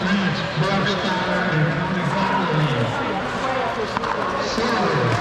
Mark Scholar and Tony Huntley.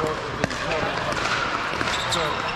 short of being short. So